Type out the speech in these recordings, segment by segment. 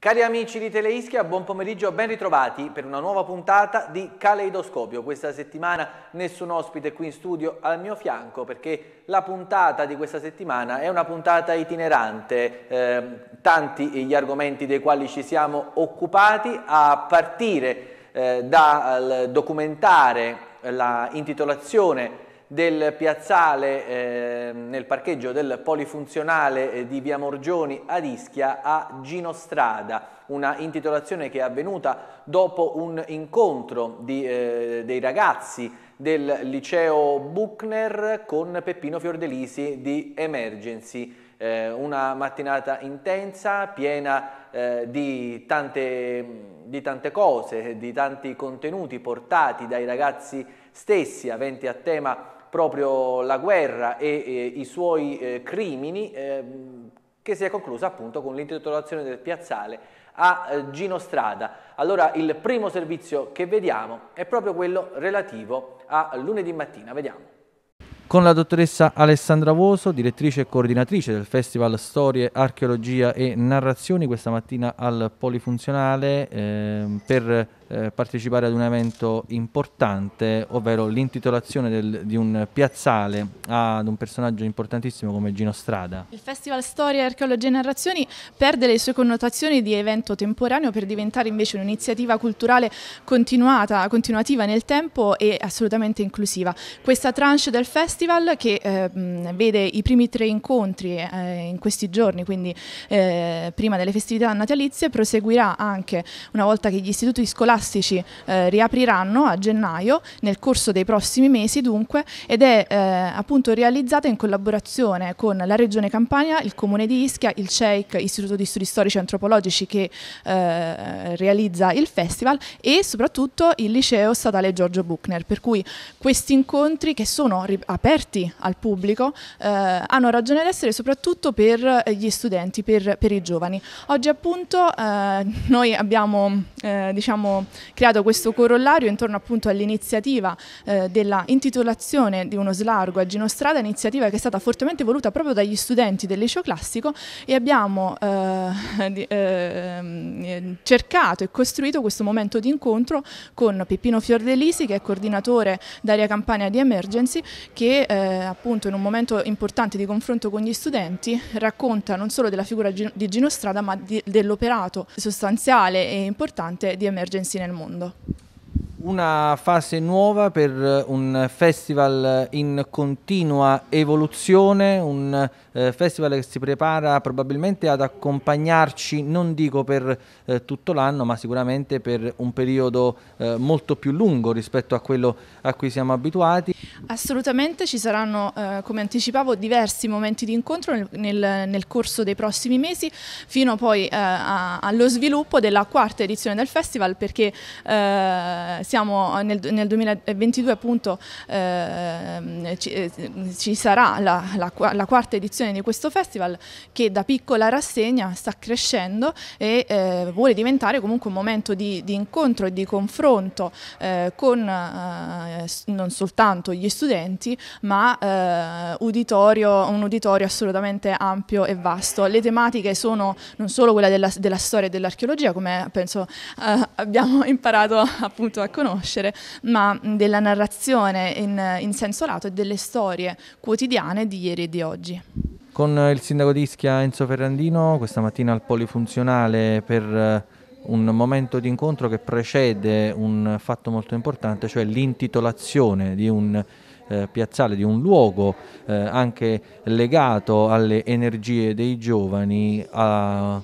Cari amici di Teleischia, buon pomeriggio, ben ritrovati per una nuova puntata di Caleidoscopio. Questa settimana nessun ospite qui in studio al mio fianco perché la puntata di questa settimana è una puntata itinerante, eh, tanti gli argomenti dei quali ci siamo occupati a partire eh, dal documentare la intitolazione del piazzale eh, nel parcheggio del polifunzionale eh, di Via Morgioni ad Ischia a Ginostrada, una intitolazione che è avvenuta dopo un incontro di, eh, dei ragazzi del liceo Buchner con Peppino Fiordelisi di Emergency. Eh, una mattinata intensa, piena eh, di, tante, di tante cose, di tanti contenuti portati dai ragazzi stessi aventi a tema proprio la guerra e, e i suoi eh, crimini eh, che si è conclusa appunto con l'intitolazione del piazzale a eh, Gino Strada. Allora il primo servizio che vediamo è proprio quello relativo a lunedì mattina, vediamo con la dottoressa Alessandra Voso, direttrice e coordinatrice del Festival Storie, Archeologia e Narrazioni, questa mattina al Polifunzionale eh, per eh, partecipare ad un evento importante, ovvero l'intitolazione del, di un piazzale ad un personaggio importantissimo come Gino Strada. Il Festival Storia, Archeologia e Narrazioni perde le sue connotazioni di evento temporaneo per diventare invece un'iniziativa culturale continuata, continuativa nel tempo e assolutamente inclusiva. Questa tranche del festival che eh, vede i primi tre incontri eh, in questi giorni, quindi eh, prima delle festività natalizie, proseguirà anche una volta che gli istituti scolastici scolastici eh, riapriranno a gennaio nel corso dei prossimi mesi dunque ed è eh, appunto realizzata in collaborazione con la Regione Campania, il Comune di Ischia, il CEIC, Istituto di Studi Storici e Antropologici che eh, realizza il festival e soprattutto il Liceo Statale Giorgio Buchner per cui questi incontri che sono aperti al pubblico eh, hanno ragione d'essere soprattutto per gli studenti, per, per i giovani. Oggi appunto eh, noi abbiamo eh, diciamo, creato questo corollario intorno appunto all'iniziativa eh, della intitolazione di uno slargo a Ginostrada, iniziativa che è stata fortemente voluta proprio dagli studenti del liceo classico e abbiamo eh, eh, cercato e costruito questo momento di incontro con Peppino Fiordelisi che è coordinatore d'area Campania di Emergency che eh, appunto in un momento importante di confronto con gli studenti racconta non solo della figura di Ginostrada ma dell'operato sostanziale e importante di Emergency nel mondo. Una fase nuova per un festival in continua evoluzione, un eh, festival che si prepara probabilmente ad accompagnarci, non dico per eh, tutto l'anno, ma sicuramente per un periodo eh, molto più lungo rispetto a quello a cui siamo abituati. Assolutamente ci saranno, come anticipavo, diversi momenti di incontro nel, nel, nel corso dei prossimi mesi, fino poi allo sviluppo della quarta edizione del festival, perché siamo nel, nel, 2022 appunto ci, ci, sarà la, la, la quarta edizione di questo festival che da piccola rassegna sta crescendo e eh, vuole diventare comunque un momento di, di incontro e di confronto eh, con eh, non soltanto gli studenti ma eh, uditorio, un uditorio assolutamente ampio e vasto. Le tematiche sono non solo quella della, della storia e dell'archeologia come penso eh, abbiamo imparato appunto a conoscere ma della narrazione in, in senso lato e delle storie quotidiane di ieri e di oggi. Con il sindaco di Ischia Enzo Ferrandino questa mattina al polifunzionale per eh, un momento di incontro che precede un fatto molto importante, cioè l'intitolazione di un eh, piazzale, di un luogo eh, anche legato alle energie dei giovani a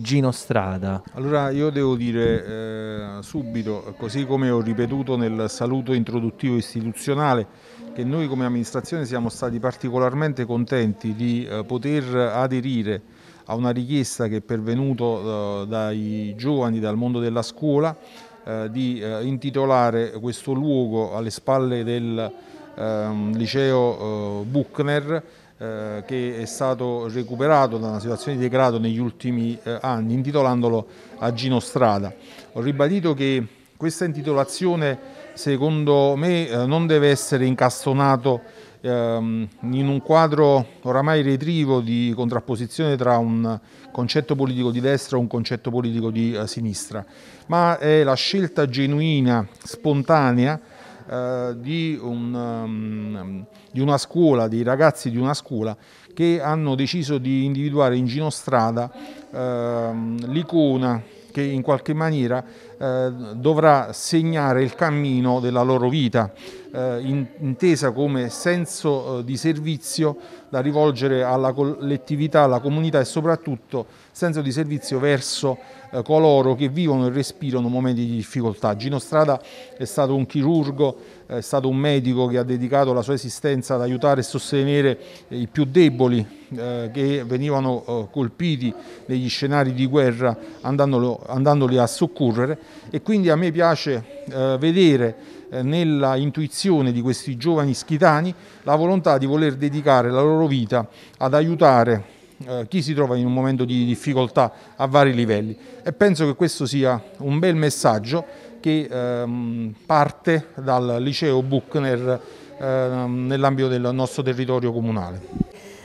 Gino Strada. Allora io devo dire eh, subito, così come ho ripetuto nel saluto introduttivo istituzionale, che noi come amministrazione siamo stati particolarmente contenti di eh, poter aderire a una richiesta che è pervenuta eh, dai giovani, dal mondo della scuola, eh, di eh, intitolare questo luogo alle spalle del ehm, liceo eh, Buchner eh, che è stato recuperato da una situazione di degrado negli ultimi anni, intitolandolo a Gino Strada. Ho ribadito che questa intitolazione secondo me eh, non deve essere incastonato ehm, in un quadro oramai retrivo di contrapposizione tra un concetto politico di destra e un concetto politico di eh, sinistra, ma è la scelta genuina, spontanea eh, di, un, um, di, una scuola, dei ragazzi di una scuola che hanno deciso di individuare in Gino Strada eh, l'icona che in qualche maniera eh, dovrà segnare il cammino della loro vita, eh, in, intesa come senso eh, di servizio da rivolgere alla collettività, alla comunità e soprattutto senso di servizio verso eh, coloro che vivono e respirano momenti di difficoltà. Gino Strada è stato un chirurgo, è stato un medico che ha dedicato la sua esistenza ad aiutare e sostenere i più deboli eh, che venivano eh, colpiti negli scenari di guerra andandoli a soccorrere e quindi a me piace eh, vedere eh, nella intuizione di questi giovani schitani la volontà di voler dedicare la loro vita ad aiutare eh, chi si trova in un momento di difficoltà a vari livelli e penso che questo sia un bel messaggio che ehm, parte dal liceo Buchner ehm, nell'ambito del nostro territorio comunale.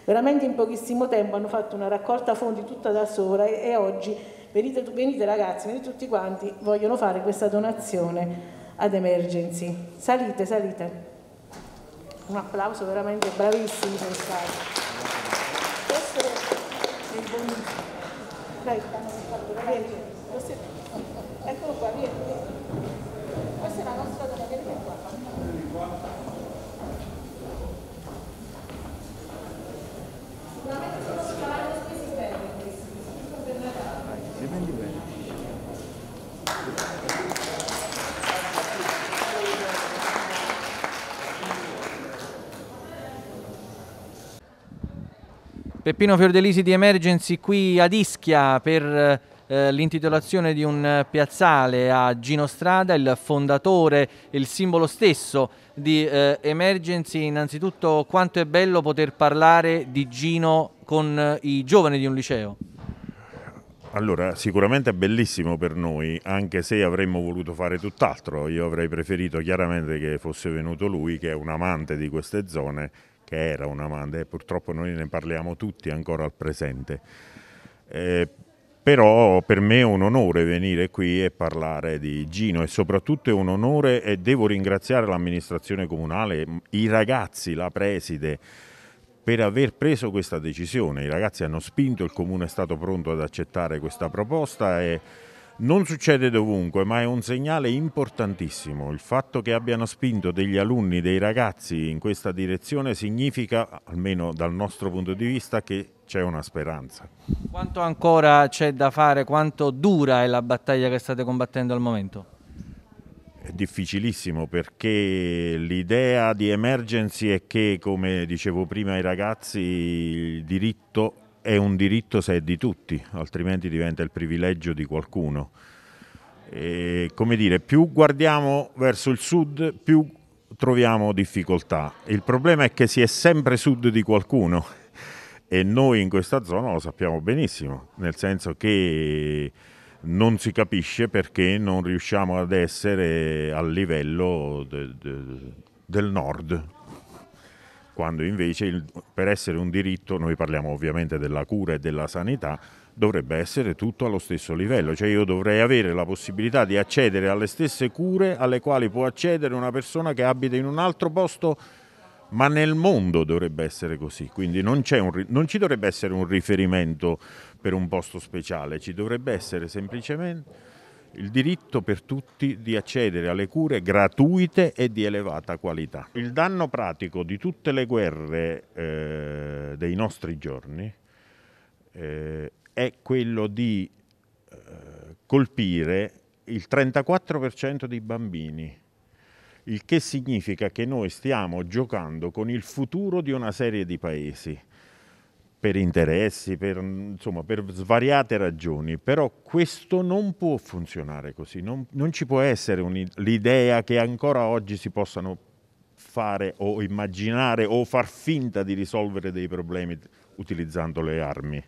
Veramente in pochissimo tempo hanno fatto una raccolta fondi tutta da sola e, oggi venite, venite ragazzi, venite tutti quanti, vogliono fare questa donazione ad Emergency. Salite, salite. Un applauso veramente bravissimi sono stati. Dai, vieni. Eccolo qua, vieni. Questa è la nostra donna, vieni qua. Sicuramente sono sicuramente spesi bene questi. Si vendi bene. Peppino Fiordelisi di Emergency qui ad Ischia per eh, l'intitolazione di un piazzale a Gino Strada, il fondatore, il simbolo stesso di eh, Emergency. Innanzitutto quanto è bello poter parlare di Gino con eh, i giovani di un liceo. Allora, sicuramente è bellissimo per noi, anche se avremmo voluto fare tutt'altro. Io avrei preferito chiaramente che fosse venuto lui, che è un amante di queste zone, che era un amante purtroppo noi ne parliamo tutti ancora al presente. Eh, però per me è un onore venire qui e parlare di Gino e soprattutto è un onore e devo ringraziare l'amministrazione comunale, i ragazzi, la preside, per aver preso questa decisione. I ragazzi hanno spinto, il comune è stato pronto ad accettare questa proposta e non succede dovunque, ma è un segnale importantissimo. Il fatto che abbiano spinto degli alunni, dei ragazzi in questa direzione significa, almeno dal nostro punto di vista, che c'è una speranza. Quanto ancora c'è da fare? Quanto dura è la battaglia che state combattendo al momento? È difficilissimo perché l'idea di emergency è che, come dicevo prima ai ragazzi, il diritto è un diritto se è di tutti, altrimenti diventa il privilegio di qualcuno. E, come dire, più guardiamo verso il sud, più troviamo difficoltà. Il problema è che si è sempre sud di qualcuno e noi in questa zona lo sappiamo benissimo, nel senso che non si capisce perché non riusciamo ad essere al livello de, de, del nord, quando invece il, per essere un diritto, noi parliamo ovviamente della cura e della sanità, dovrebbe essere tutto allo stesso livello, cioè io dovrei avere la possibilità di accedere alle stesse cure alle quali può accedere una persona che abita in un altro posto, ma nel mondo dovrebbe essere così, quindi non, un, non ci dovrebbe essere un riferimento per un posto speciale, ci dovrebbe essere semplicemente il diritto per tutti di accedere alle cure gratuite e di elevata qualità. Il danno pratico di tutte le guerre eh, dei nostri giorni eh, è quello di eh, colpire il 34% dei bambini, il che significa che noi stiamo giocando con il futuro di una serie di paesi per interessi, per, insomma, per svariate ragioni, però questo non può funzionare così, non, non ci può essere l'idea che ancora oggi si possano fare o immaginare o far finta di risolvere dei problemi utilizzando le armi.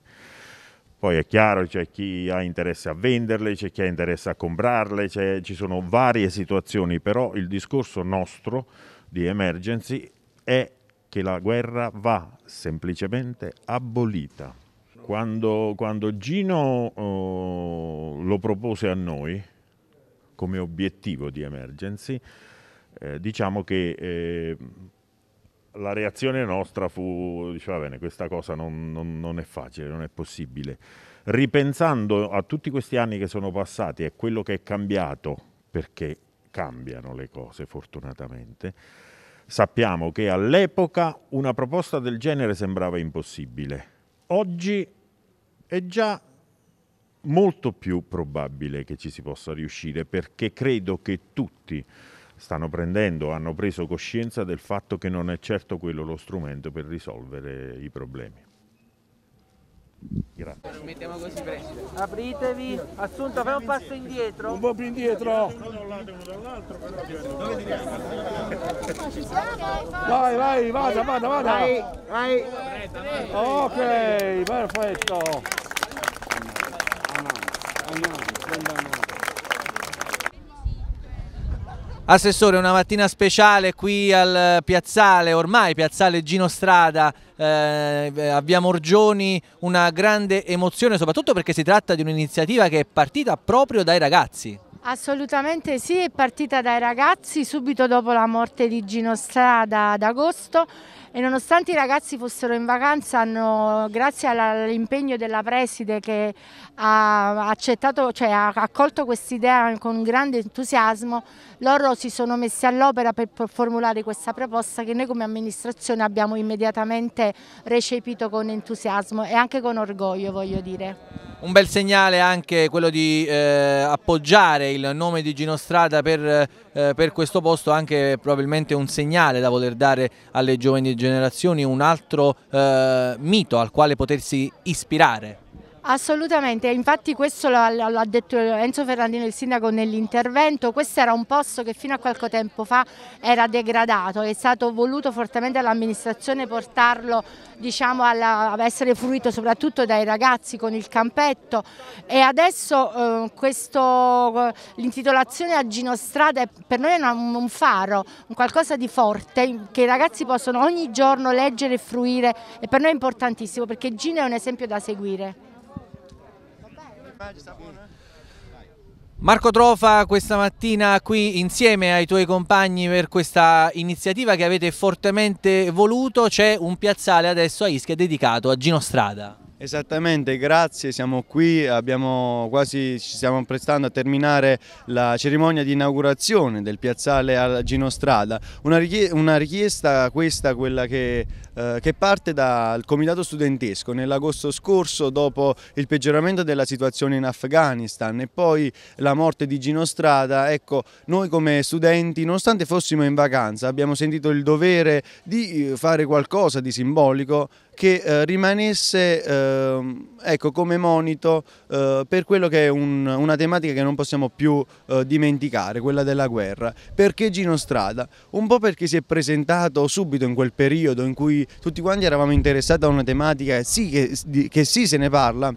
Poi è chiaro, c'è chi ha interesse a venderle, c'è chi ha interesse a comprarle, ci sono varie situazioni, però il discorso nostro di emergency è che la guerra va semplicemente abolita. Quando, quando Gino oh, lo propose a noi come obiettivo di emergency, eh, diciamo che eh, la reazione nostra fu, diceva bene, questa cosa non, non, non, è facile, non è possibile. Ripensando a tutti questi anni che sono passati e quello che è cambiato, perché cambiano le cose fortunatamente, sappiamo che all'epoca una proposta del genere sembrava impossibile. Oggi è già molto più probabile che ci si possa riuscire perché credo che tutti stanno prendendo, hanno preso coscienza del fatto che non è certo quello lo strumento per risolvere i problemi. Mettiamo così, Preside. Apritevi. Assunto, fai un passo indietro. Un po' più indietro. Vai, vai, vada, vada, vada. Vai, vai. Ok, perfetto. Assessore, una mattina speciale qui al piazzale, ormai piazzale Gino Strada, eh, a Via Morgioni, una grande emozione soprattutto perché si tratta di un'iniziativa che è partita proprio dai ragazzi. Assolutamente sì, è partita dai ragazzi subito dopo la morte di Gino Strada ad agosto e nonostante i ragazzi fossero in vacanza hanno, grazie all'impegno della preside che ha accettato, cioè ha accolto quest'idea con grande entusiasmo, loro si sono messi all'opera per formulare questa proposta che noi come amministrazione abbiamo immediatamente recepito con entusiasmo e anche con orgoglio voglio dire. Un bel segnale anche quello di eh, appoggiare il nome di Gino Strada per, eh, per, questo posto, anche probabilmente un segnale da voler dare alle giovani generazioni, un altro eh, mito al quale potersi ispirare. Assolutamente, infatti questo l'ha detto Enzo Ferrandino il sindaco nell'intervento, questo era un posto che fino a qualche tempo fa era degradato, è stato voluto fortemente dall'amministrazione portarlo diciamo, alla, a essere fruito soprattutto dai ragazzi con il campetto e adesso eh, l'intitolazione a Gino Strada per noi è un, un faro, un qualcosa di forte che i ragazzi possono ogni giorno leggere e fruire e per noi è importantissimo perché Gino è un esempio da seguire. Marco Trofa questa mattina qui insieme ai tuoi compagni per questa iniziativa che avete fortemente voluto, c'è un piazzale adesso a Ischia dedicato a Gino Strada. Esattamente, grazie, siamo qui, quasi, ci stiamo prestando a terminare la cerimonia di inaugurazione del piazzale a Gino Strada, una, richiesta, una richiesta questa quella che, eh, che parte dal comitato studentesco. Nell'agosto scorso dopo il peggioramento della situazione in Afghanistan e poi la morte di Gino Strada, ecco noi come studenti nonostante fossimo in vacanza abbiamo sentito il dovere di fare qualcosa di simbolico che eh, rimanesse eh, ecco, come monito eh, per quello che è un, una tematica che non possiamo più eh, dimenticare, quella della guerra. Perché Gino Strada? Un po' perché si è presentato subito in quel periodo in cui tutti quanti eravamo interessati a una tematica sì, che, che sì se ne parla,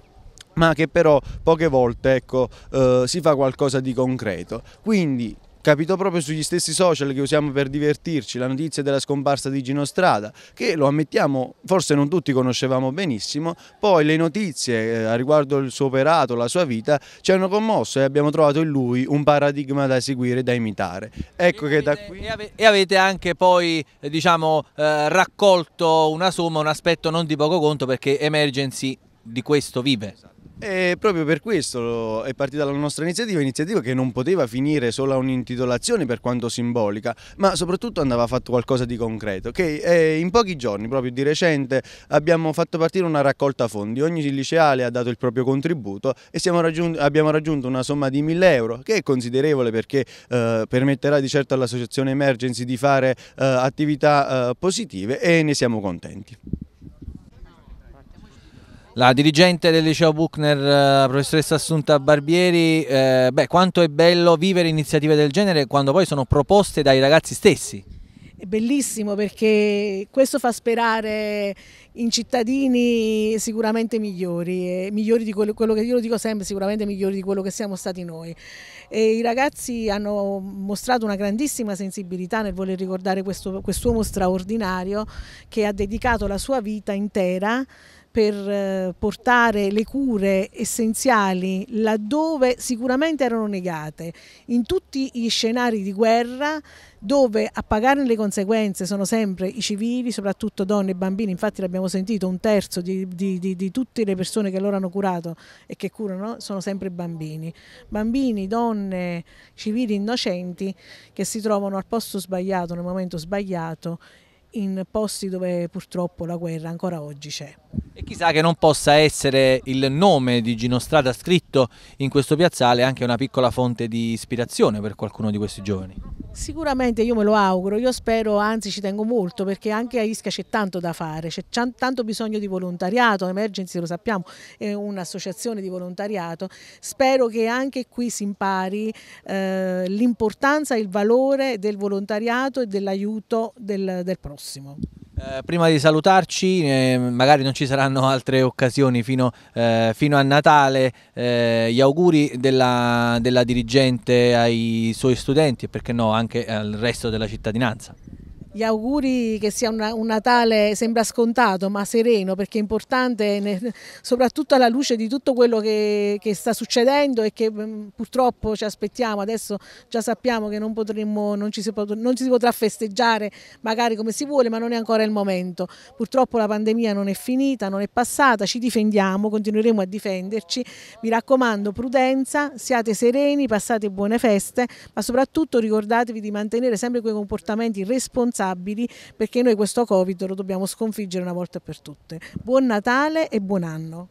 ma che però poche volte ecco, eh, si fa qualcosa di concreto. Quindi capitò proprio sugli stessi social che usiamo per divertirci la notizia della scomparsa di Gino Strada, che lo ammettiamo, forse non tutti conoscevamo benissimo, poi le notizie eh, a riguardo il suo operato, la sua vita, ci hanno commosso e abbiamo trovato in lui un paradigma da seguire, da imitare. Ecco e che avete, da qui... E, ave, e avete anche poi eh, diciamo, eh, raccolto una somma, un aspetto non di poco conto perché Emergency di questo vive. Esatto. E proprio per questo è partita la nostra iniziativa, iniziativa che non poteva finire solo a un'intitolazione per quanto simbolica, ma soprattutto andava fatto qualcosa di concreto, che in pochi giorni, proprio di recente, abbiamo fatto partire una raccolta fondi, ogni liceale ha dato il proprio contributo e raggiunto, abbiamo raggiunto una somma di 1000 euro, che è considerevole perché eh, permetterà di certo all'associazione Emergency di fare eh, attività eh, positive e ne siamo contenti. La dirigente del liceo Buchner, eh, professoressa Assunta Barbieri, eh, beh, quanto è bello vivere iniziative del genere quando poi sono proposte dai ragazzi stessi. È bellissimo perché questo fa sperare in cittadini sicuramente migliori, migliori di quello, quello, che io lo dico sempre, sicuramente migliori di quello che siamo stati noi. E I ragazzi hanno mostrato una grandissima sensibilità nel voler ricordare questo quest'uomo straordinario che ha dedicato la sua vita intera per eh, portare le cure essenziali laddove sicuramente erano negate, in tutti gli scenari di guerra dove a pagarne le conseguenze sono sempre i civili, soprattutto donne e bambini, infatti l'abbiamo sentito, un terzo di, di, di, di, tutte le persone che loro hanno curato e che curano sono sempre bambini. Bambini, donne, civili innocenti che si trovano al posto sbagliato, nel momento sbagliato in posti dove purtroppo la guerra ancora oggi c'è. E chissà che non possa essere il nome di Gino Strada scritto in questo piazzale anche una piccola fonte di ispirazione per qualcuno di questi giovani. Sicuramente io me lo auguro, io spero, anzi ci tengo molto perché anche a Ischia c'è tanto da fare, c'è tanto bisogno di volontariato, Emergency lo sappiamo è un'associazione di volontariato, spero che anche qui si impari eh, l'importanza e il valore del volontariato e dell'aiuto del, del prossimo. Eh, prima di salutarci, eh, magari non ci saranno altre occasioni fino, eh, fino a Natale, eh, gli auguri della, della dirigente ai suoi studenti e perché no anche al resto della cittadinanza gli auguri che sia una, un Natale, sembra scontato ma sereno perché è importante soprattutto alla luce di tutto quello che, che sta succedendo e che mm, purtroppo ci aspettiamo, adesso già sappiamo che non, potremmo, non, ci si non ci si potrà festeggiare magari come si vuole ma non è ancora il momento, purtroppo la pandemia non è finita, non è passata, ci difendiamo, continueremo a difenderci, mi raccomando prudenza, siate sereni, passate buone feste ma soprattutto ricordatevi di mantenere sempre quei comportamenti responsabili responsabili perché noi questo Covid lo dobbiamo sconfiggere una volta per tutte. Buon Natale e buon anno!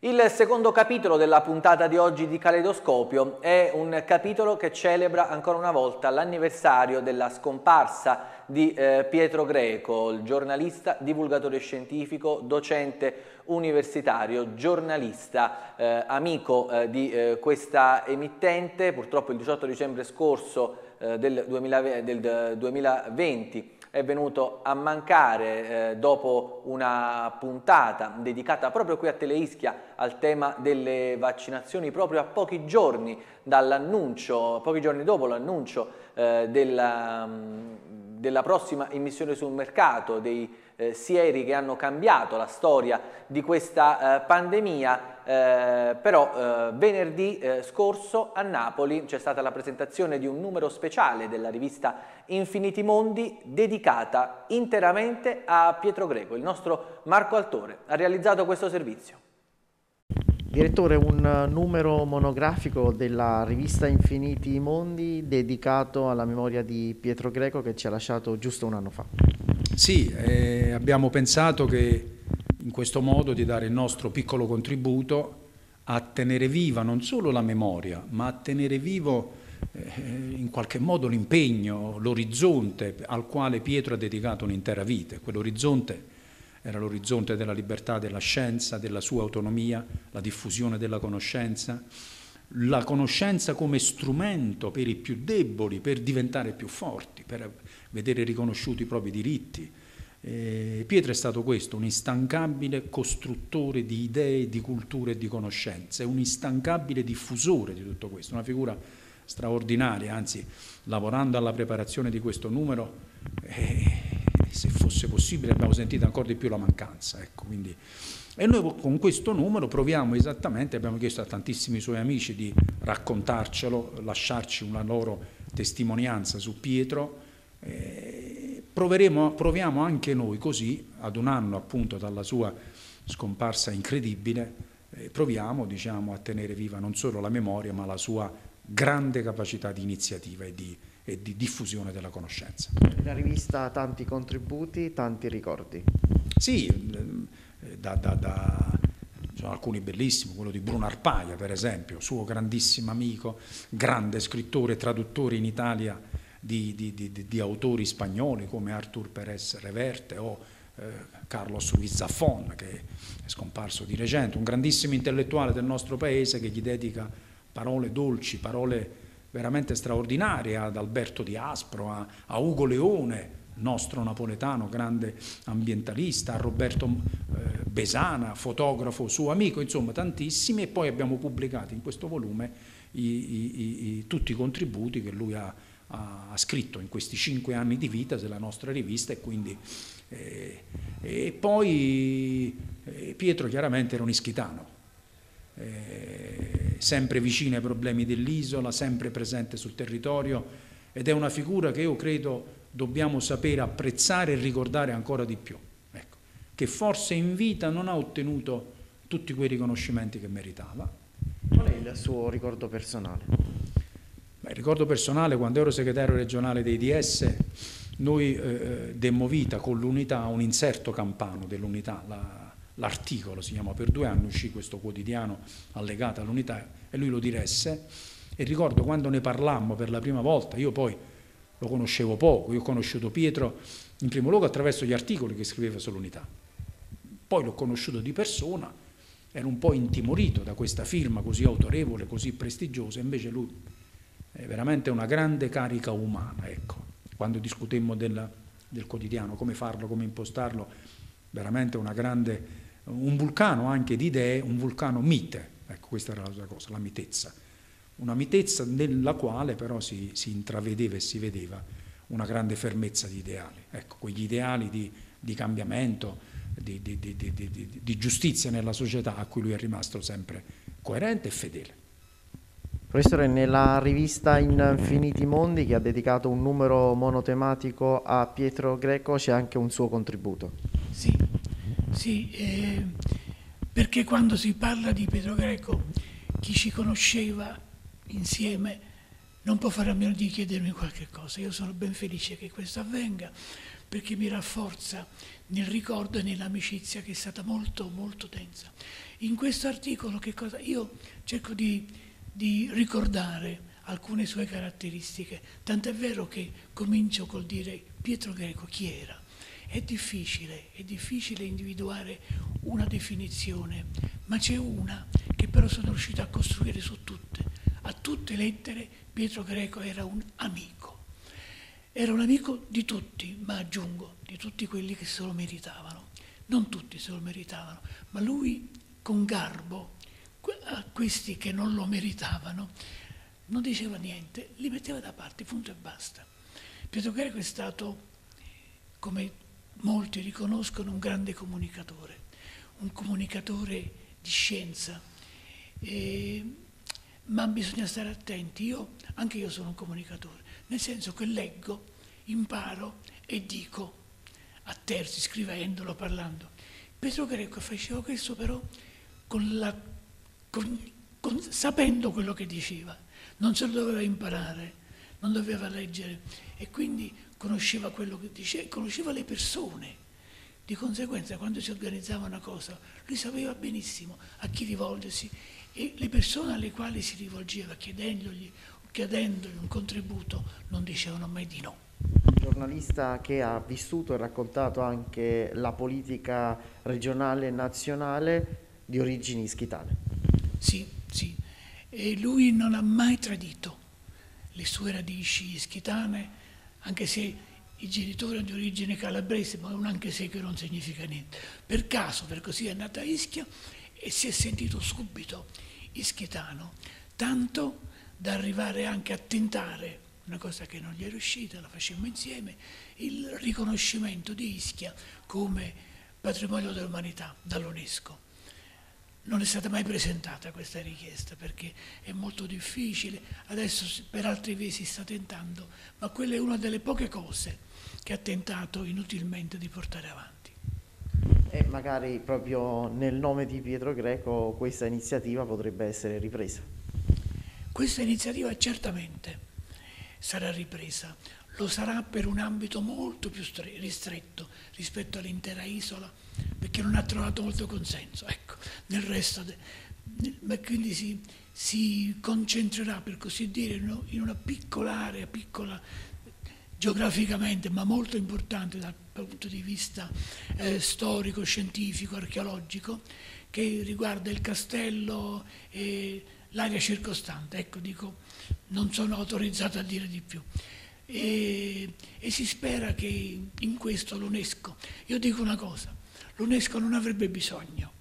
Il secondo capitolo della puntata di oggi di Caleidoscopio è un capitolo che celebra ancora una volta l'anniversario della scomparsa di eh, Pietro Greco, il giornalista, divulgatore scientifico, docente universitario, giornalista, eh, amico eh, di eh, questa emittente. Purtroppo il 18 dicembre scorso del, 2000, del 2020 è venuto a mancare eh, dopo una puntata dedicata proprio qui a Teleischia al tema delle vaccinazioni proprio a pochi giorni dall'annuncio, pochi giorni dopo l'annuncio eh, della, della prossima immissione sul mercato dei eh, sieri che hanno cambiato la storia di questa eh, pandemia, eh, però eh, venerdì eh, scorso a Napoli c'è stata la presentazione di un numero speciale della rivista Infiniti Mondi dedicata interamente a Pietro Greco, il nostro Marco Altore ha realizzato questo servizio. Direttore, un numero monografico della rivista Infiniti Mondi dedicato alla memoria di Pietro Greco che ci ha lasciato giusto un anno fa. Sì, eh, abbiamo pensato che in questo modo di dare il nostro piccolo contributo a tenere viva non solo la memoria, ma a tenere vivo eh, in qualche modo l'impegno, l'orizzonte al quale Pietro ha dedicato un'intera vita. Quell'orizzonte era l'orizzonte della libertà della scienza, della sua autonomia, la diffusione della conoscenza, la conoscenza come strumento per i più deboli, per diventare più forti, per vedere riconosciuti i propri diritti. Eh, Pietro è stato questo, un instancabile costruttore di idee, di culture e di conoscenze, un instancabile diffusore di tutto questo, una figura straordinaria, anzi lavorando alla preparazione di questo numero, eh, se fosse possibile abbiamo sentito ancora di più la mancanza. Ecco, e noi con questo numero proviamo esattamente, abbiamo chiesto a tantissimi suoi amici di raccontarcelo, lasciarci una loro testimonianza su Pietro, eh, proviamo anche noi così, ad un anno appunto dalla sua scomparsa incredibile, eh, proviamo diciamo, a tenere viva non solo la memoria ma la sua grande capacità di iniziativa e di, e di diffusione della conoscenza. La rivista ha tanti contributi, tanti ricordi. Sì, eh, da, da, da sono alcuni bellissimi, quello di Bruno Arpaia per esempio, suo grandissimo amico, grande scrittore e traduttore in Italia di, di, di, di autori spagnoli come Artur Pérez Reverte o eh, Carlos Ruiz Zafón che è scomparso di recente, un grandissimo intellettuale del nostro paese che gli dedica parole dolci, parole veramente straordinarie, ad Alberto Di Aspro, a, a Ugo Leone, nostro napoletano, grande ambientalista, a Roberto eh, Besana, fotografo suo amico, insomma tantissimi, e poi abbiamo pubblicato in questo volume i, i, i, tutti i contributi che lui ha, ha, scritto in questi cinque anni di vita della nostra rivista e quindi eh, e poi eh, Pietro chiaramente era un ischitano, eh, sempre vicino ai problemi dell'isola, sempre presente sul territorio ed è una figura che io credo dobbiamo sapere apprezzare e ricordare ancora di più, ecco, che forse in vita non ha ottenuto tutti quei riconoscimenti che meritava. Qual è il suo ricordo personale? Beh, il ricordo personale, quando ero segretario regionale dei DS, noi eh, demmo vita con l'unità un inserto campano dell'unità, la, l'articolo si chiama per due anni, uscì questo quotidiano allegato all'unità e lui lo diresse e ricordo quando ne parlammo per la prima volta, io poi lo conoscevo poco, io ho conosciuto Pietro in primo luogo attraverso gli articoli che scriveva sull'unità, poi l'ho conosciuto di persona, ero un po' intimorito da questa firma così autorevole, così prestigiosa, invece lui è veramente una grande carica umana, ecco. Quando discutemmo del, del quotidiano, come farlo, come impostarlo, veramente una grande, un vulcano anche di idee, un vulcano mite, ecco questa era la cosa, la mitezza una mitezza nella quale però si, si, intravedeva e si vedeva una grande fermezza di ideali, ecco, quegli ideali di, di cambiamento, di, di, di, giustizia nella società a cui lui è rimasto sempre coerente e fedele. Professore, nella rivista Infiniti Mondi, che ha dedicato un numero monotematico a Pietro Greco, c'è anche un suo contributo. Sì, sì eh, perché quando si parla di Pietro Greco, chi ci conosceva insieme non può fare a meno di chiedermi qualche cosa. Io sono ben felice che questo avvenga perché mi rafforza nel ricordo e nell'amicizia che è stata molto, molto densa. In questo articolo? Io cerco di, di ricordare alcune sue caratteristiche, tant'è vero che comincio col dire Pietro Greco chi era. È difficile, è difficile individuare una definizione, ma c'è una che però sono riuscito a costruire su tutte a tutte lettere Pietro Greco era un amico. Era un amico di tutti, ma aggiungo, di tutti quelli che se lo meritavano. Non tutti se lo meritavano, ma lui con garbo a questi che non lo meritavano non diceva niente, li metteva da parte, punto e basta. Pietro Greco è stato, come molti riconoscono, un grande comunicatore, un comunicatore di scienza. E ma bisogna stare attenti. Io, anche io sono un comunicatore, nel senso che leggo, imparo e dico a terzi, scrivendolo, parlando. Pietro Greco faceva questo però con la, con, con, sapendo quello che diceva, non se lo doveva imparare, non doveva leggere e quindi conosceva quello che diceva, conosceva le persone. Di conseguenza, quando si organizzava una cosa, lui sapeva benissimo a chi rivolgersi e le persone alle quali si rivolgeva chiedendogli, chiedendogli un contributo non dicevano mai di no. Giornalista che ha vissuto e raccontato anche la politica regionale e nazionale di origini ischitane. Sì, sì, e lui non ha mai tradito le sue radici ischitane, anche se i genitori erano di origine calabrese, ma un anche se che non significa niente. Per caso, per così è nata a Ischia e si è sentito subito ischitano, tanto da arrivare anche a tentare, una cosa che non gli è riuscita, la facemmo insieme, il riconoscimento di Ischia come patrimonio dell'umanità dall'UNESCO. Non è stata mai presentata questa richiesta perché è molto difficile, adesso per altri mesi si sta tentando, ma quella è una delle poche cose che ha tentato inutilmente di portare avanti. E magari proprio nel nome di Pietro Greco questa iniziativa potrebbe essere ripresa. Questa iniziativa certamente sarà ripresa, lo sarà per un ambito molto più ristretto rispetto all'intera isola, perché non ha trovato molto consenso. Ecco, nel resto, nel, quindi si, si, concentrerà, per così dire, in una piccola area, piccola geograficamente, ma molto importante dal punto di vista eh, storico, scientifico, archeologico, che riguarda il castello e l'aria circostante, ecco dico, non sono autorizzato a dire di più. E, e si spera che in questo l'UNESCO, io dico una cosa, l'UNESCO non avrebbe bisogno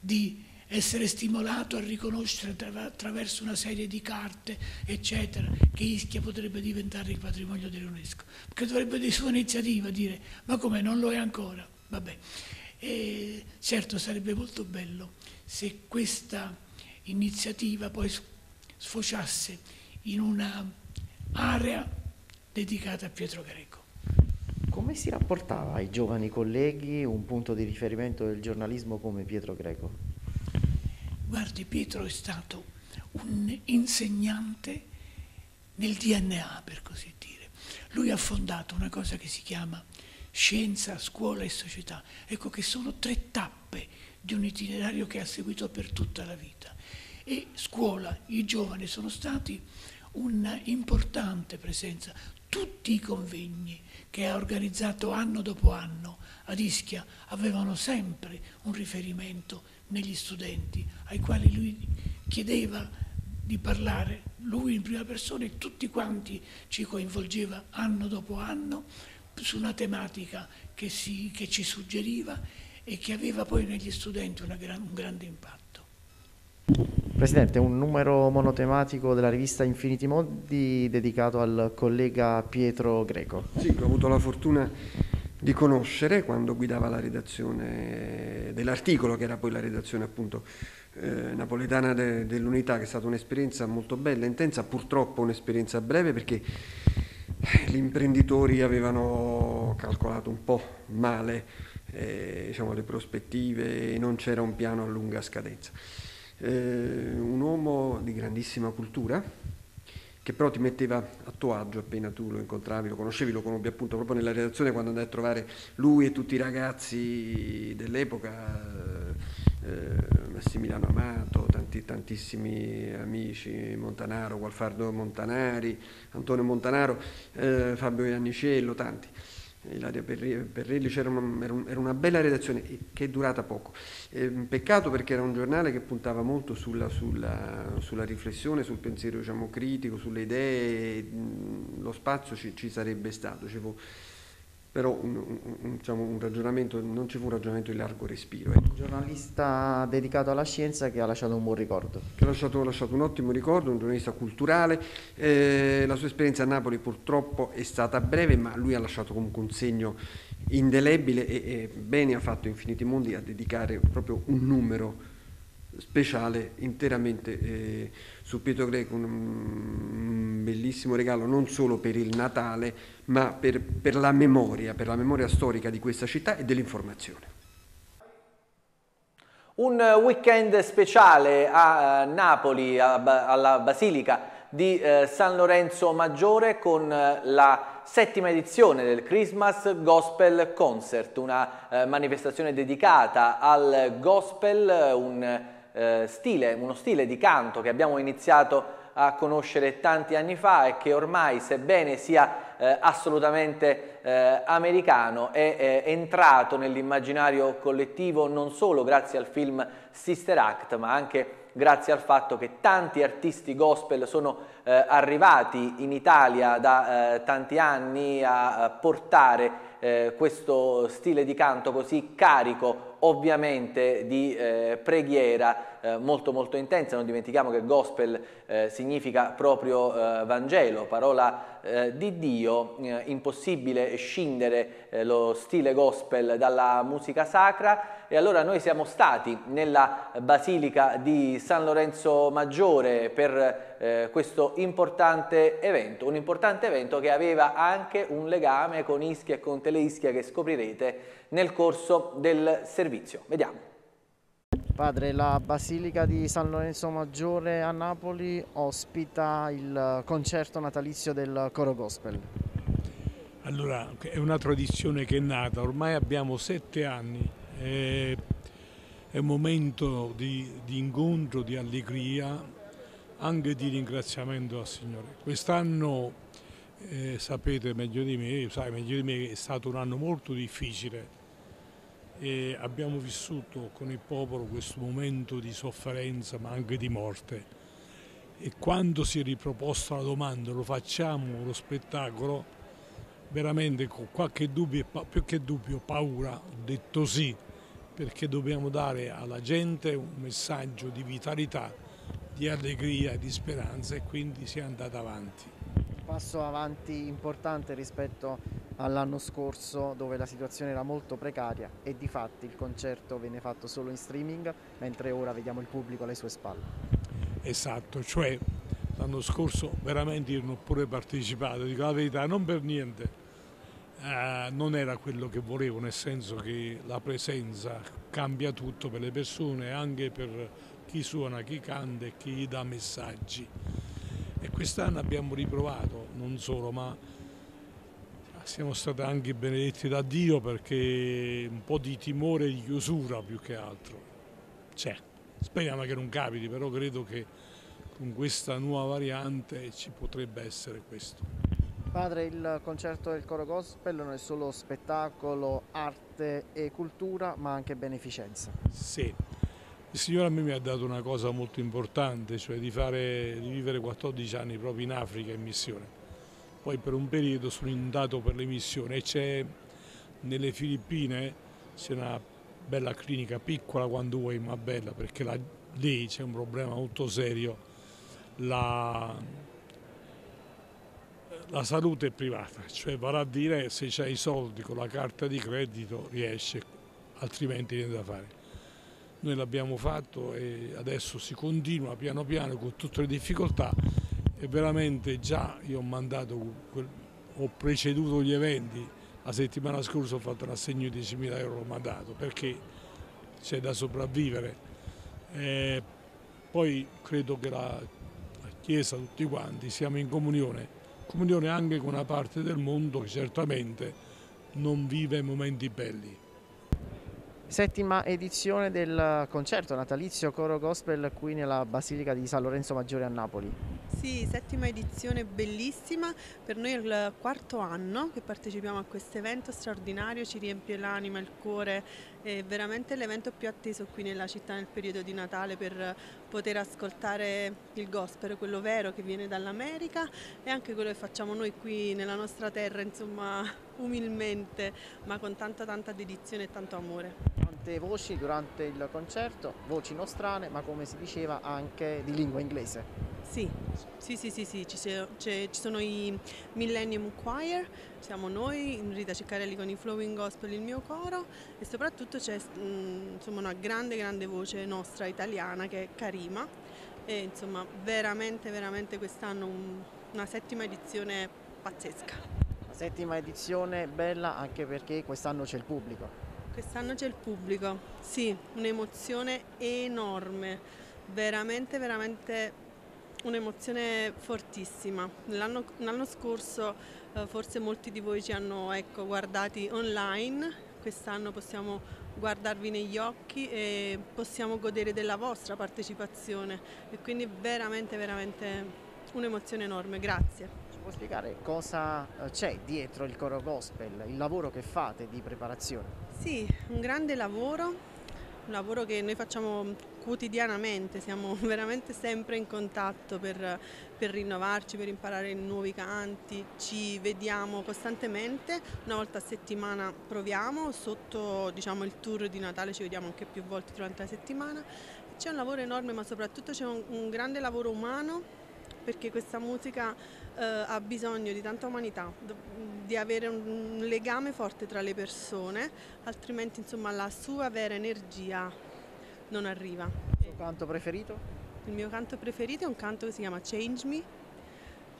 di essere stimolato a riconoscere attraverso una serie di carte, eccetera, che Ischia potrebbe diventare il patrimonio dell'UNESCO, perché dovrebbe di sua iniziativa dire ma come non lo è ancora? Vabbè. E certo sarebbe molto bello se questa iniziativa poi sfociasse in un'area dedicata a Pietro Greco. Come si rapportava ai giovani colleghi un punto di riferimento del giornalismo come Pietro Greco? Guardi, Pietro è stato un insegnante nel DNA, per così dire. Lui ha fondato una cosa che si chiama scienza, scuola e società. Ecco che sono tre tappe di un itinerario che ha seguito per tutta la vita. E scuola, i giovani sono stati un'importante presenza. Tutti i convegni che ha organizzato anno dopo anno ad Ischia avevano sempre un riferimento negli studenti ai quali lui chiedeva di parlare, lui in prima persona e tutti quanti ci coinvolgeva anno dopo anno su una tematica che, si, che ci suggeriva e che aveva poi negli studenti gran, un grande impatto. Presidente, un numero monotematico della rivista Infiniti Modi dedicato al collega Pietro Greco. Sì, ho avuto la fortuna di conoscere quando guidava la redazione dell'articolo, che era poi la redazione appunto eh, napoletana de, dell'unità, che è stata un'esperienza molto bella, intensa, purtroppo un'esperienza breve perché gli imprenditori avevano calcolato un po' male eh, diciamo, le prospettive e non c'era un piano a lunga scadenza. Eh, un uomo di grandissima cultura, che però ti metteva a tuo agio appena tu lo incontravi, lo conoscevi, lo conobbi appunto proprio nella redazione quando andai a trovare lui e tutti i ragazzi dell'epoca, eh, Massimiliano Amato, tanti, tantissimi amici, Montanaro, Gualfardo Montanari, Antonio Montanaro, eh, Fabio Iannicello, tanti. Ilaria Perrelli, c'era una, era una bella redazione che è durata poco. Eh, peccato perché era un giornale che puntava molto sulla, sulla, sulla riflessione, sul pensiero diciamo, critico, sulle idee, lo spazio ci, ci sarebbe stato. Dicevo, però un, un, diciamo, un, ragionamento, non ci fu un ragionamento di largo respiro. Ecco. Un giornalista dedicato alla scienza che ha lasciato un buon ricordo. Che ha lasciato, ha lasciato un ottimo ricordo, un giornalista culturale. Eh, la sua esperienza a Napoli purtroppo è stata breve, ma lui ha lasciato comunque un segno indelebile e, e bene ha fatto Infiniti Mondi a dedicare proprio un numero speciale interamente eh, su Pietro Greco, un, bellissimo regalo non solo per il Natale, ma per, per la memoria, per la memoria storica di questa città e dell'informazione. Un weekend speciale a eh, Napoli, alla Basilica di eh, San Lorenzo Maggiore con eh, la settima edizione del Christmas Gospel Concert, una manifestazione dedicata al gospel, un eh, stile, uno stile di canto che abbiamo iniziato a conoscere tanti anni fa e che ormai, sebbene sia eh, assolutamente eh, americano, è, è entrato nell'immaginario collettivo non solo grazie al film Sister Act, ma anche grazie al fatto che tanti artisti gospel sono eh, arrivati in Italia da eh, tanti anni a, portare eh, questo stile di canto così carico ovviamente di eh, preghiera eh, molto molto intensa, non dimentichiamo che gospel eh, significa proprio eh, Vangelo, parola eh, di Dio, eh, impossibile scindere lo stile gospel dalla musica sacra. E allora noi siamo stati nella Basilica di San Lorenzo Maggiore per questo importante evento, un importante evento che aveva anche un legame con Ischia e con Teleischia che scoprirete nel corso del servizio. Vediamo. Padre, la Basilica di San Lorenzo Maggiore a Napoli ospita il concerto natalizio del coro gospel. Allora, è una tradizione che è nata, ormai abbiamo sette anni, è, è un momento di, di incontro, di allegria, anche di ringraziamento al Signore. Quest'anno, eh, sapete meglio di me, sai meglio di me, che è stato un anno molto difficile e abbiamo vissuto con il popolo questo momento di sofferenza ma anche di morte. e quando si è riproposta la domanda lo facciamo lo spettacolo, veramente con qualche dubbio, più che dubbio, paura, ho detto sì, perché dobbiamo dare alla gente un messaggio di vitalità, di allegria, di speranza e quindi si è andata avanti. Passo avanti importante rispetto all'anno scorso dove la situazione era molto precaria e di fatti il concerto venne fatto solo in streaming mentre ora vediamo il pubblico alle sue spalle. Esatto, cioè l'anno scorso veramente io non ho pure partecipato, dico la verità, non per niente, eh, non era quello che volevo, nel senso che la presenza cambia tutto per le persone, anche per chi suona, chi canta e chi dà messaggi. E quest'anno abbiamo riprovato, non solo, ma siamo stati anche benedetti da Dio perché un po' di timore di chiusura più che altro c'è. Speriamo che non capiti, però credo che con questa nuova variante ci potrebbe essere questo. Padre, il concerto del coro gospel non è solo spettacolo, arte e cultura, ma anche beneficenza. Sì, il Signore a me mi ha dato una cosa molto importante, cioè di, fare, di vivere 14 anni proprio in Africa in missione. Poi per un periodo sono andato per le missioni e c'è nelle Filippine c'è una bella clinica piccola quando vuoi ma bella perché la, lì c'è un problema molto serio, la, la salute è privata, cioè vale a dire se c'hai i soldi con la carta di credito riesce, altrimenti niente da fare. Noi l'abbiamo fatto e adesso si continua piano piano con tutte le difficoltà e veramente già io ho mandato, ho preceduto gli eventi la settimana scorsa ho fatto un assegno di 10.000 euro, l'ho mandato perché c'è da sopravvivere. E poi credo che la, Chiesa, tutti quanti, siamo in comunione, comunione anche con una parte del mondo che certamente non vive momenti belli. Settima edizione del concerto natalizio Coro Gospel qui nella Basilica di San Lorenzo Maggiore a Napoli. Sì, settima edizione bellissima, per noi è il quarto anno che partecipiamo a questo evento straordinario, ci riempie l'anima, il cuore, è veramente l'evento più atteso qui nella città nel periodo di Natale per poter ascoltare il gospel, quello vero che viene dall'America e anche quello che facciamo noi qui nella nostra terra, insomma umilmente ma con tanta tanta dedizione e tanto amore. Tante voci durante il concerto, voci nostrane ma come si diceva anche di lingua inglese. Sì, sì, sì, sì, sì. Ci, ci, sono i Millennium Choir, siamo noi, Rita Ceccarelli con i Flowing Gospel, il mio coro e soprattutto c'è mm, insomma, una grande, grande voce nostra italiana che è Karima e insomma veramente, veramente quest'anno un, una settima edizione pazzesca. La settima edizione bella anche perché quest'anno c'è il pubblico. Quest'anno c'è il pubblico, sì, un'emozione enorme, veramente, veramente un'emozione fortissima. L'anno scorso eh, forse molti di voi ci hanno ecco, guardati online, quest'anno possiamo guardarvi negli occhi e possiamo godere della vostra partecipazione e quindi veramente veramente un'emozione enorme, grazie. Ci può spiegare cosa eh, c'è dietro il coro gospel, il lavoro che fate di preparazione? Sì, un grande lavoro un lavoro che noi facciamo quotidianamente, siamo veramente sempre in contatto per, per, rinnovarci, per imparare nuovi canti, ci vediamo costantemente, una volta a settimana proviamo, sotto diciamo, il tour di Natale ci vediamo anche più volte durante la settimana, c'è un lavoro enorme ma soprattutto c'è un, un grande lavoro umano perché questa musica eh, ha bisogno di tanta umanità, di avere un legame forte tra le persone, altrimenti insomma, la sua vera energia non arriva. Il tuo canto preferito? Il mio canto preferito è un canto che si chiama Change Me,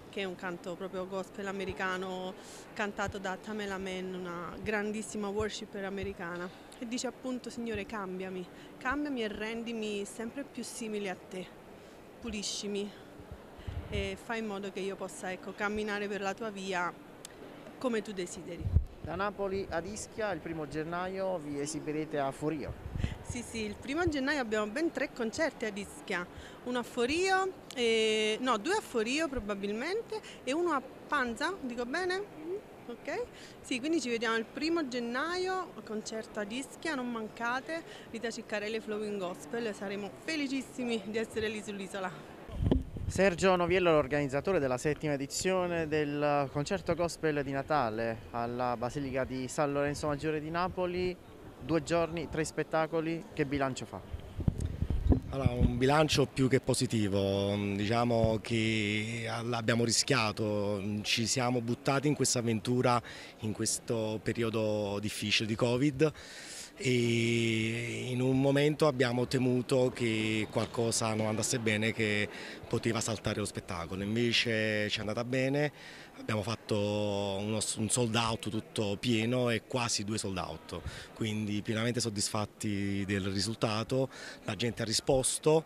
che è un canto proprio gospel americano cantato da Tamela Mann, una grandissima worshipper americana, e dice appunto Signore cambiami, cambiami e rendimi sempre più simile a te, puliscimi, e fai in modo che io possa ecco, camminare per la tua via come tu desideri. Da Napoli ad Ischia il primo gennaio vi esibirete a Forio. Sì, sì, il primo gennaio abbiamo ben tre concerti ad Ischia, uno a Forio, e... no, due a Forio probabilmente e uno a Panza, dico bene? Ok? Sì, quindi ci vediamo il primo gennaio, concerto ad Ischia, non mancate, Rita Ciccarelli Flowing Gospel, saremo felicissimi di essere lì sull'isola. Sergio Noviello, l'organizzatore della settima edizione del concerto gospel di Natale alla Basilica di San Lorenzo Maggiore di Napoli. Due giorni, tre spettacoli, che bilancio fa? Allora, un bilancio più che positivo, diciamo che abbiamo rischiato, ci siamo buttati in questa avventura in questo periodo difficile di Covid e in un momento abbiamo temuto che qualcosa non andasse bene, che poteva saltare lo spettacolo, invece ci è andata bene, abbiamo fatto uno, un sold out tutto pieno e quasi due sold out, quindi pienamente soddisfatti del risultato, la gente ha risposto,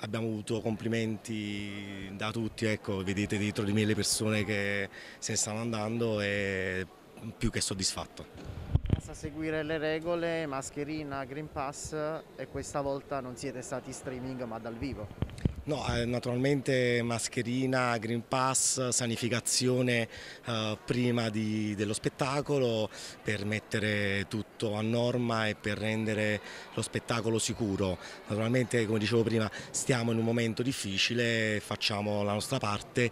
abbiamo avuto complimenti da tutti, ecco, vedete dietro di me le persone che se ne stanno andando e più che soddisfatto. Basta seguire le regole, mascherina, Green Pass e questa volta non siete stati streaming ma dal vivo. No, eh, naturalmente mascherina, Green Pass, sanificazione eh, prima di, dello spettacolo per mettere tutto a norma e per rendere lo spettacolo sicuro. Naturalmente, come dicevo prima, stiamo in un momento difficile, facciamo la nostra parte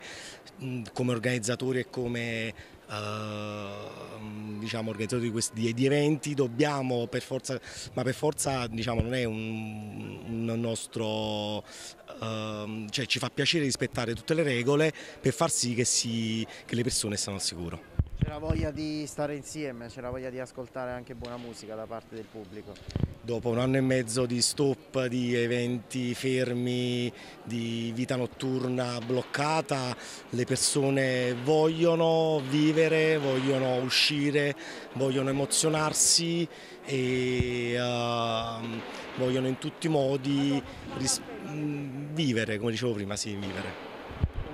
mh, come organizzatori e come diciamo, organizzatori di, questi, di eventi dobbiamo per forza, ma per forza diciamo, non è un, un nostro, uh, cioè ci fa piacere rispettare tutte le regole per far sì che, si, che le persone stiano al sicuro. C'era voglia di stare insieme, c'era voglia di ascoltare anche buona musica da parte del pubblico. Dopo un anno e mezzo di stop, di eventi fermi, di vita notturna bloccata, le persone vogliono vivere, vogliono uscire, vogliono emozionarsi e uh, vogliono in tutti i modi vivere, come dicevo prima, sì, vivere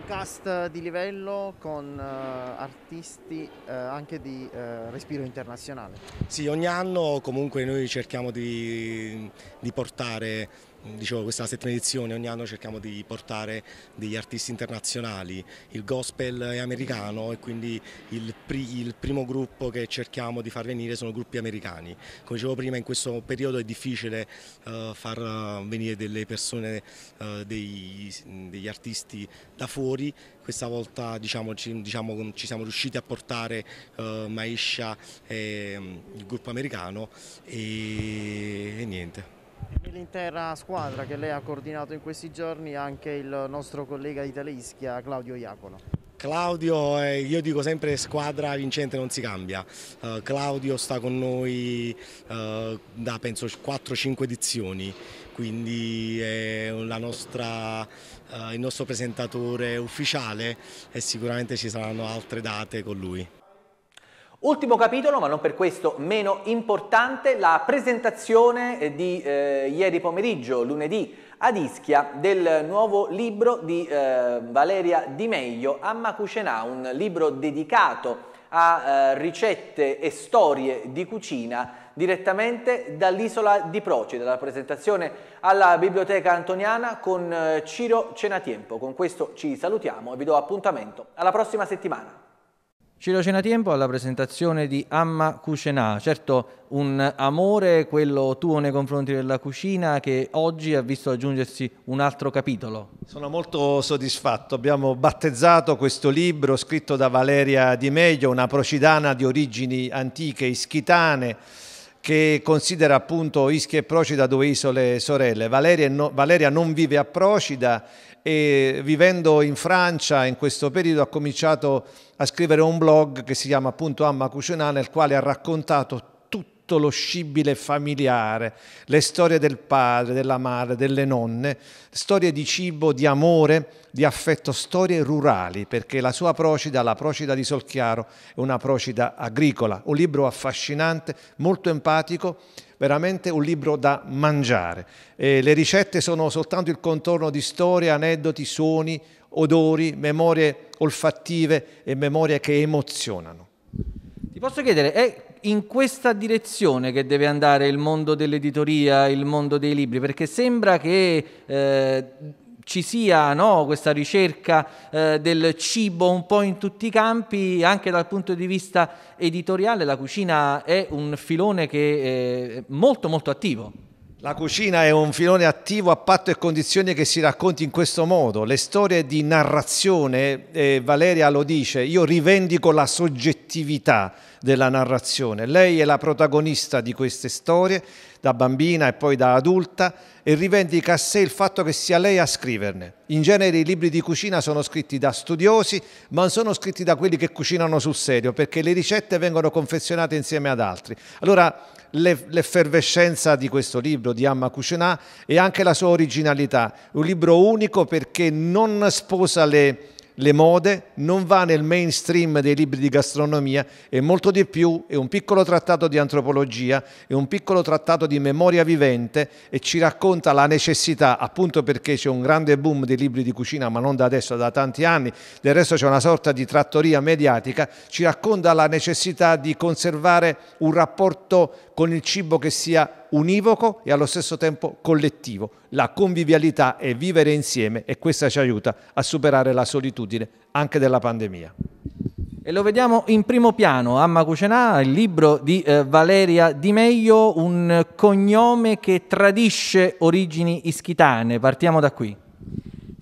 cast di livello con uh, artisti uh, anche di uh, respiro internazionale. Sì, ogni anno comunque noi cerchiamo di, di portare dicevo questa è la settima edizione, ogni anno cerchiamo di portare degli artisti internazionali, il gospel è americano e quindi il, pri, il, primo gruppo che cerchiamo di far venire sono gruppi americani. Come dicevo prima in questo periodo è difficile uh, far venire delle persone, uh, dei, degli artisti da fuori, questa volta diciamo, ci, diciamo, ci, siamo riusciti a portare uh, Maisha e um, il gruppo americano e, e niente. Nell'intera squadra che lei ha coordinato in questi giorni anche il nostro collega di Teleischia Claudio Iacono. Claudio, eh, io dico sempre squadra vincente non si cambia, uh, Claudio sta con noi uh, da penso 4-5 edizioni, quindi è nostra, il nostro presentatore ufficiale e sicuramente ci saranno altre date con lui. Ultimo capitolo, ma non per questo meno importante, la presentazione eh, di eh, ieri pomeriggio, lunedì, ad Ischia, del nuovo libro di eh, Valeria Di Meglio, Amma Cucenà, un libro dedicato a eh, ricette e storie di cucina direttamente dall'isola di Procida, dalla presentazione alla Biblioteca Antoniana con eh, Ciro Cenatiempo. Con questo ci salutiamo e vi do appuntamento alla prossima settimana. Ciro Cenatiempo alla presentazione di Amma Cucinà, certo un amore, quello tuo nei confronti della cucina, che oggi ha visto aggiungersi un altro capitolo. Sono molto soddisfatto, abbiamo battezzato questo libro scritto da Valeria Di Meglio, una procidana di origini antiche ischitane, che considera appunto Ischia e Procida due isole sorelle. Valeria, no, Valeria non vive a Procida e vivendo in Francia in questo periodo ha cominciato a scrivere un blog che si chiama appunto Amma Cucinà nel quale ha raccontato tutto lo scibile familiare, le storie del padre, della madre, delle nonne, storie di cibo, di amore, di affetto, storie rurali, perché la sua procida, la procida di Solchiaro, è una procida agricola, un libro affascinante, molto empatico, veramente un libro da mangiare. E le ricette sono soltanto il contorno di storie, aneddoti, suoni, odori, memorie olfattive e memorie che emozionano. Ti posso chiedere, è in questa direzione che deve andare il mondo dell'editoria, il mondo dei libri? Perché sembra che eh, ci sia no, questa ricerca eh, del cibo un po' in tutti i campi, anche dal punto di vista editoriale la cucina è un filone che è molto molto attivo. La cucina è un filone attivo a patto e condizione che si racconti in questo modo. Le storie di narrazione, eh, Valeria lo dice, io rivendico la soggettività della narrazione. Lei è la protagonista di queste storie, da bambina e poi da adulta, e rivendica a sé il fatto che sia lei a scriverne. In genere i libri di cucina sono scritti da studiosi, ma non sono scritti da quelli che cucinano sul serio, perché le ricette vengono confezionate insieme ad altri. Allora l'effervescenza di questo libro di Amma Cucinà e anche la sua originalità. Un libro unico perché non sposa le le mode, non va nel mainstream dei libri di gastronomia e molto di più è un piccolo trattato di antropologia, è un piccolo trattato di memoria vivente e ci racconta la necessità, appunto perché c'è un grande boom dei libri di cucina, ma non da adesso, da tanti anni, del resto c'è una sorta di trattoria mediatica, ci racconta la necessità di conservare un rapporto con il cibo che sia univoco e allo stesso tempo collettivo. La convivialità è vivere insieme e questa ci aiuta a superare la solitudine anche della pandemia. E lo vediamo in primo piano, Amma Cucenà, il libro di eh, Valeria Di Meglio, un cognome che tradisce origini ischitane. Partiamo da qui.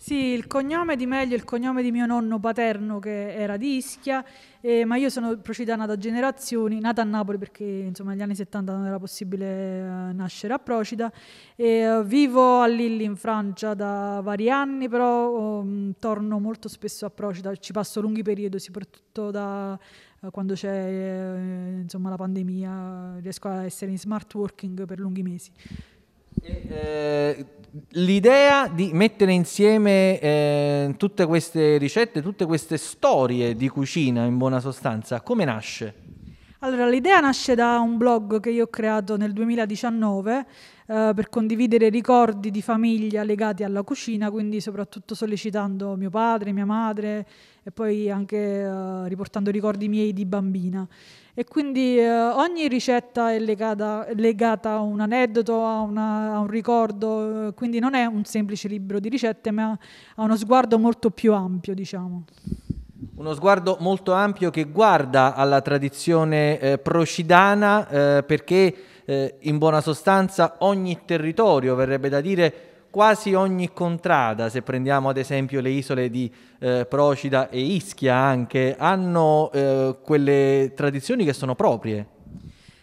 Sì, il cognome di Meglio è il cognome di mio nonno paterno che era di Ischia, eh, ma io sono procitana da generazioni, nata a Napoli perché insomma negli anni 70 non era possibile eh, nascere a Procida e uh, vivo a Lille in Francia da vari anni, però um, torno molto spesso a Procida, ci passo lunghi periodi, soprattutto da uh, quando c'è eh, insomma, la pandemia, riesco a essere in smart working per lunghi mesi. Eh, l'idea di mettere insieme eh, tutte queste ricette, tutte queste storie di cucina in buona sostanza, come nasce? Allora, l'idea nasce da un blog che io ho creato nel 2019 eh, per condividere ricordi di famiglia legati alla cucina, quindi soprattutto sollecitando mio padre, mia madre e poi anche eh, riportando ricordi miei di bambina. E quindi eh, ogni ricetta è legata, legata, a un aneddoto, a, una, a un ricordo, eh, quindi non è un semplice libro di ricette, ma ha uno sguardo molto più ampio, diciamo. Uno sguardo molto ampio che guarda alla tradizione eh, procidana eh, perché eh, in buona sostanza ogni territorio, verrebbe da dire quasi ogni contrada, se prendiamo ad esempio le isole di eh, Procida e Ischia anche, hanno eh, quelle tradizioni che sono proprie.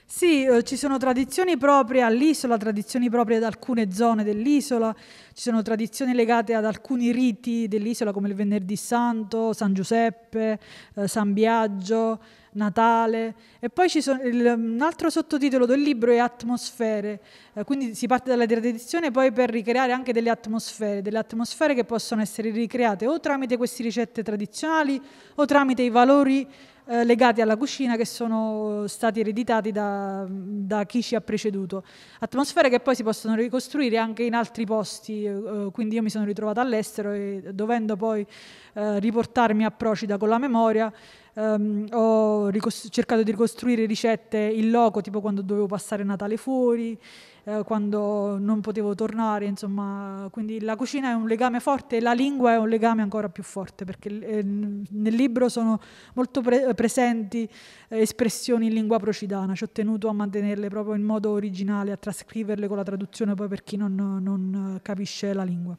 Sì, eh, ci sono tradizioni proprie all'isola, tradizioni proprie ad alcune zone dell'isola, ci sono tradizioni legate ad alcuni riti dell'isola come il Venerdì Santo, San Giuseppe, eh, San Biagio, Natale e poi ci sono, il, un altro sottotitolo del libro è Atmosfere, eh, quindi si parte dalla tradizione poi per ricreare anche delle atmosfere, delle atmosfere che possono essere ricreate o tramite queste ricette tradizionali o tramite i valori eh, legati alla cucina che sono stati ereditati da, da, chi ci ha preceduto. Atmosfere che poi si possono ricostruire anche in altri posti, eh, quindi io mi sono ritrovata all'estero e dovendo poi eh, riportarmi a Procida con la memoria, Um, ho cercato di ricostruire ricette in loco, tipo quando dovevo passare Natale fuori, eh, quando non potevo tornare, insomma, quindi la cucina è un legame forte e la lingua è un legame ancora più forte, perché eh, nel libro sono molto pre- presenti eh, espressioni in lingua procidana, ci ho tenuto a mantenerle proprio in modo originale, a trascriverle con la traduzione poi per chi non, non capisce la lingua.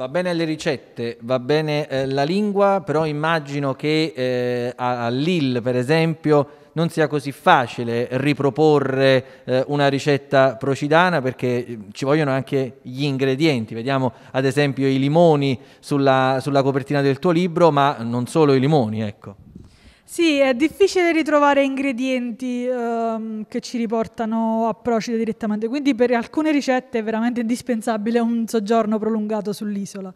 Va bene le ricette, va bene eh, la lingua, però immagino che eh, a, a, Lille, per esempio, non sia così facile riproporre eh, una ricetta procidana perché eh, ci vogliono anche gli ingredienti. Vediamo ad esempio i limoni sulla, sulla copertina del tuo libro, ma non solo i limoni, ecco. Sì, è difficile ritrovare ingredienti um, che ci riportano a Procida direttamente, quindi per alcune ricette è veramente indispensabile un soggiorno prolungato sull'isola.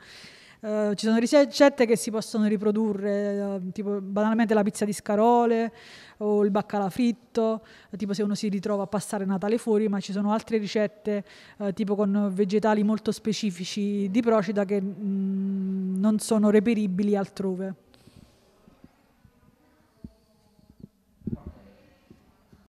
Uh, ci sono ricette che si possono riprodurre, uh, tipo banalmente la pizza di scarole o il baccalà fritto, uh, tipo se uno si ritrova a passare Natale fuori, ma ci sono altre ricette tipo con vegetali molto specifici di Procida che mh, mm, non sono reperibili altrove.